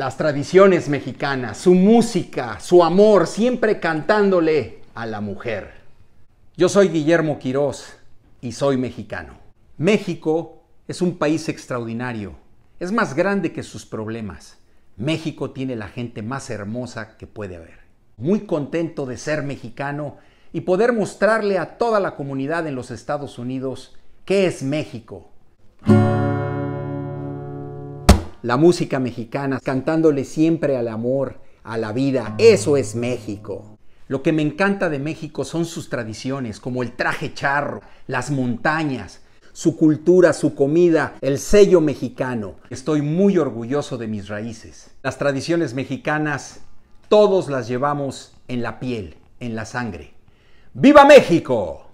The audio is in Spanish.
las tradiciones mexicanas, su música, su amor, siempre cantándole a la mujer. Yo soy Guillermo Quirós y soy mexicano. México es un país extraordinario, es más grande que sus problemas. México tiene la gente más hermosa que puede haber. Muy contento de ser mexicano y poder mostrarle a toda la comunidad en los Estados Unidos qué es México la música mexicana, cantándole siempre al amor, a la vida. Eso es México. Lo que me encanta de México son sus tradiciones, como el traje charro, las montañas, su cultura, su comida, el sello mexicano. Estoy muy orgulloso de mis raíces. Las tradiciones mexicanas, todos las llevamos en la piel, en la sangre. ¡Viva México!